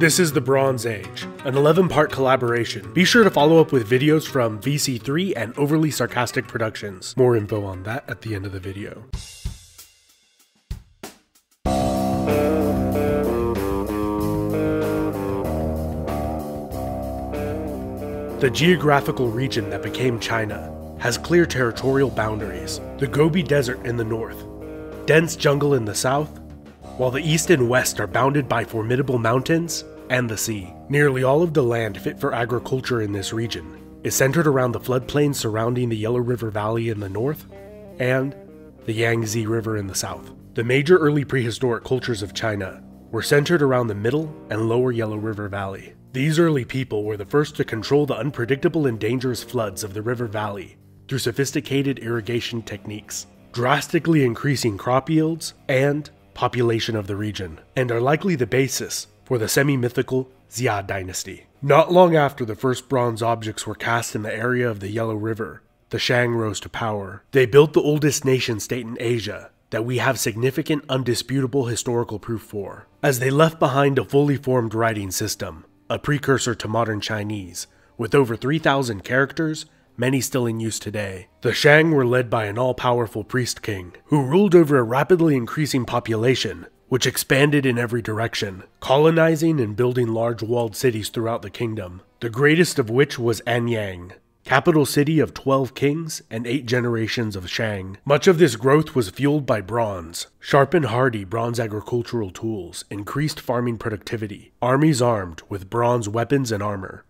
This is the Bronze Age, an 11 part collaboration. Be sure to follow up with videos from VC3 and Overly Sarcastic Productions. More info on that at the end of the video. The geographical region that became China has clear territorial boundaries. The Gobi Desert in the north, dense jungle in the south, while the east and west are bounded by formidable mountains and the sea. Nearly all of the land fit for agriculture in this region is centered around the floodplains surrounding the Yellow River Valley in the north and the Yangtze River in the south. The major early prehistoric cultures of China were centered around the middle and lower Yellow River Valley. These early people were the first to control the unpredictable and dangerous floods of the river valley through sophisticated irrigation techniques, drastically increasing crop yields and population of the region, and are likely the basis for the semi mythical Xia dynasty. Not long after the first bronze objects were cast in the area of the Yellow River, the Shang rose to power. They built the oldest nation state in Asia that we have significant undisputable historical proof for, as they left behind a fully formed writing system a precursor to modern Chinese, with over 3,000 characters, many still in use today. The Shang were led by an all powerful priest king, who ruled over a rapidly increasing population, which expanded in every direction, colonizing and building large walled cities throughout the kingdom, the greatest of which was Anyang, capital city of 12 kings and 8 generations of Shang. Much of this growth was fueled by bronze. Sharp and hardy bronze agricultural tools increased farming productivity. Armies armed with bronze weapons and armor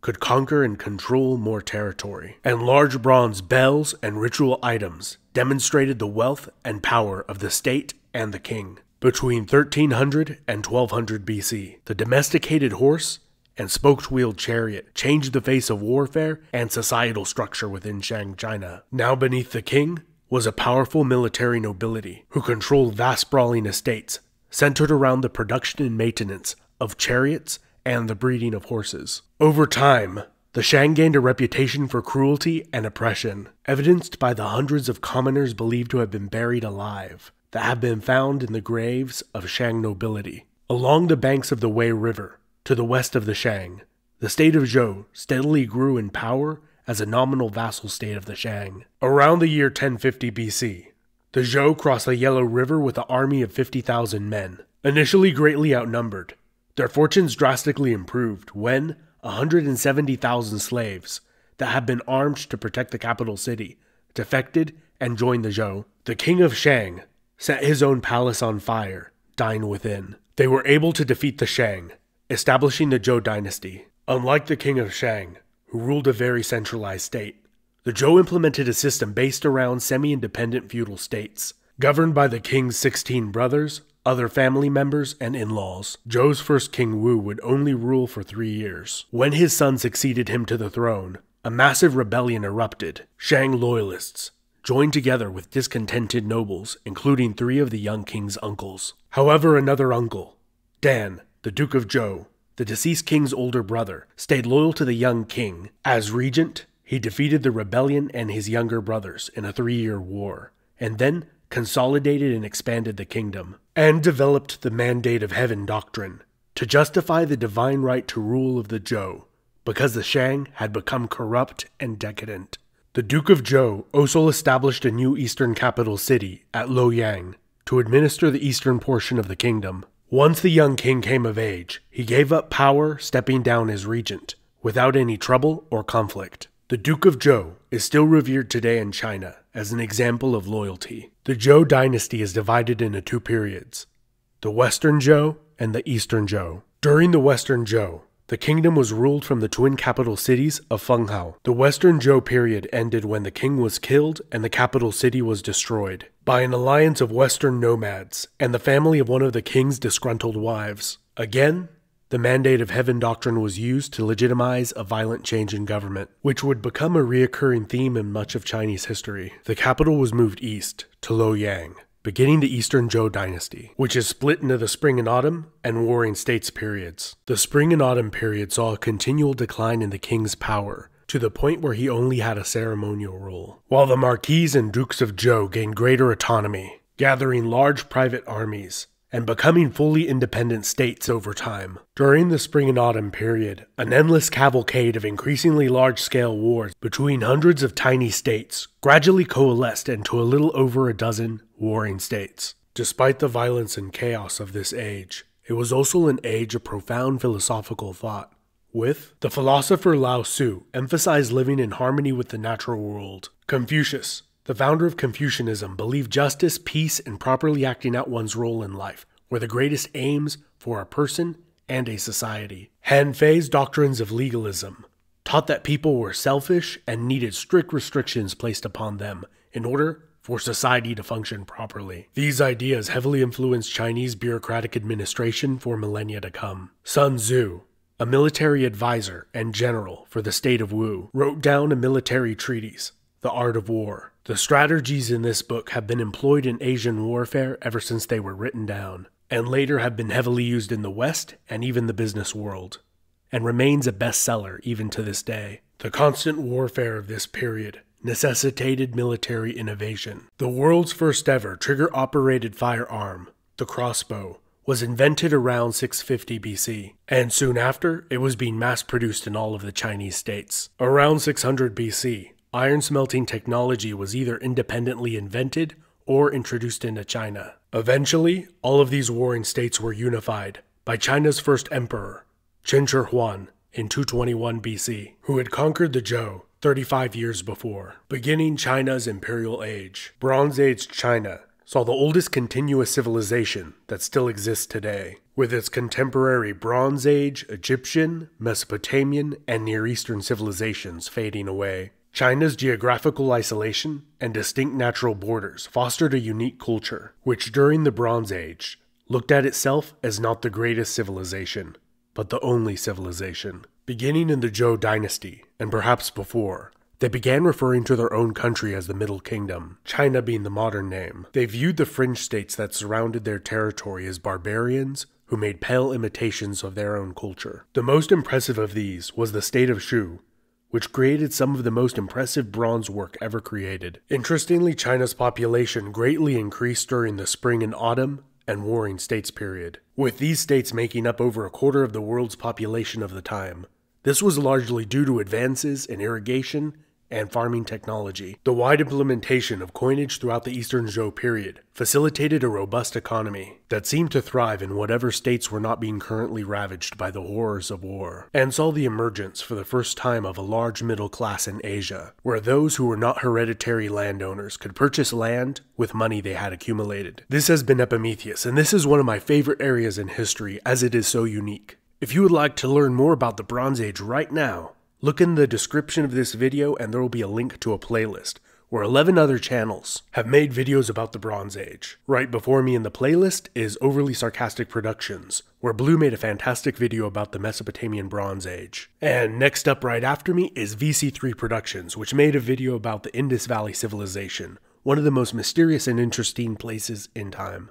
could conquer and control more territory. And large bronze bells and ritual items demonstrated the wealth and power of the state and the king. Between 1300 and 1200 BC, the domesticated horse and spoked wheeled chariot changed the face of warfare and societal structure within Shang China. Now beneath the king was a powerful military nobility who controlled vast sprawling estates centered around the production and maintenance of chariots and the breeding of horses. Over time, the Shang gained a reputation for cruelty and oppression, evidenced by the hundreds of commoners believed to have been buried alive that have been found in the graves of Shang nobility. Along the banks of the Wei River, to the west of the Shang, the state of Zhou steadily grew in power as a nominal vassal state of the Shang. Around the year 1050 BC, the Zhou crossed the Yellow River with an army of 50,000 men. Initially greatly outnumbered, their fortunes drastically improved when 170,000 slaves that had been armed to protect the capital city defected and joined the Zhou. The king of Shang set his own palace on fire, dying within. They were able to defeat the Shang establishing the Zhou dynasty. Unlike the king of Shang, who ruled a very centralized state, the Zhou implemented a system based around semi independent feudal states, governed by the king's 16 brothers, other family members, and in laws. Zhou's first king Wu would only rule for three years. When his son succeeded him to the throne, a massive rebellion erupted. Shang loyalists joined together with discontented nobles, including three of the young king's uncles. However, another uncle, Dan, the Duke of Zhou, the deceased king's older brother, stayed loyal to the young king. As regent, he defeated the rebellion and his younger brothers in a three year war, and then consolidated and expanded the kingdom, and developed the Mandate of Heaven doctrine to justify the divine right to rule of the Zhou, because the Shang had become corrupt and decadent. The Duke of Zhou also established a new eastern capital city at Luoyang to administer the eastern portion of the kingdom. Once the young king came of age, he gave up power, stepping down as regent, without any trouble or conflict. The Duke of Zhou is still revered today in China as an example of loyalty. The Zhou dynasty is divided into two periods the Western Zhou and the Eastern Zhou. During the Western Zhou, the kingdom was ruled from the twin capital cities of Fenghao. The Western Zhou period ended when the king was killed and the capital city was destroyed by an alliance of Western nomads and the family of one of the king's disgruntled wives. Again, the Mandate of Heaven doctrine was used to legitimize a violent change in government, which would become a reoccurring theme in much of Chinese history. The capital was moved east to Luoyang, beginning the Eastern Zhou dynasty, which is split into the Spring and Autumn and Warring States periods. The Spring and Autumn period saw a continual decline in the king's power, to the point where he only had a ceremonial role, while the marquises and dukes of Zhou gained greater autonomy, gathering large private armies and becoming fully independent states over time. During the spring and autumn period, an endless cavalcade of increasingly large scale wars between hundreds of tiny states gradually coalesced into a little over a dozen warring states. Despite the violence and chaos of this age, it was also an age of profound philosophical thought. With the philosopher Lao Tzu emphasized living in harmony with the natural world. Confucius, the founder of Confucianism believed justice, peace, and properly acting out one's role in life were the greatest aims for a person and a society. Han Fei's doctrines of legalism taught that people were selfish and needed strict restrictions placed upon them in order for society to function properly. These ideas heavily influenced Chinese bureaucratic administration for millennia to come. Sun Tzu, a military advisor and general for the state of Wu, wrote down a military treatise, The Art of War, the strategies in this book have been employed in Asian warfare ever since they were written down, and later have been heavily used in the West and even the business world, and remains a bestseller even to this day. The constant warfare of this period necessitated military innovation. The world's first ever trigger operated firearm, the crossbow, was invented around 650 BC, and soon after, it was being mass produced in all of the Chinese states. Around 600 BC, iron smelting technology was either independently invented or introduced into China. Eventually, all of these warring states were unified by China's first emperor, Qin Shi Huang, in 221 BC, who had conquered the Zhou 35 years before, beginning China's imperial age. Bronze Age China saw the oldest continuous civilization that still exists today, with its contemporary Bronze Age, Egyptian, Mesopotamian, and Near Eastern civilizations fading away. China's geographical isolation and distinct natural borders fostered a unique culture, which during the Bronze Age looked at itself as not the greatest civilization, but the only civilization. Beginning in the Zhou dynasty, and perhaps before, they began referring to their own country as the Middle Kingdom, China being the modern name. They viewed the fringe states that surrounded their territory as barbarians who made pale imitations of their own culture. The most impressive of these was the state of Shu, which created some of the most impressive bronze work ever created. Interestingly, China's population greatly increased during the spring and autumn and warring states period, with these states making up over a quarter of the world's population of the time. This was largely due to advances in irrigation and farming technology. The wide implementation of coinage throughout the Eastern Zhou period facilitated a robust economy that seemed to thrive in whatever states were not being currently ravaged by the horrors of war, and saw the emergence for the first time of a large middle class in Asia, where those who were not hereditary landowners could purchase land with money they had accumulated. This has been Epimetheus, and this is one of my favorite areas in history as it is so unique. If you would like to learn more about the Bronze Age right now, Look in the description of this video and there will be a link to a playlist where 11 other channels have made videos about the Bronze Age. Right before me in the playlist is Overly Sarcastic Productions, where Blue made a fantastic video about the Mesopotamian Bronze Age. And next up right after me is VC3 Productions, which made a video about the Indus Valley Civilization, one of the most mysterious and interesting places in time.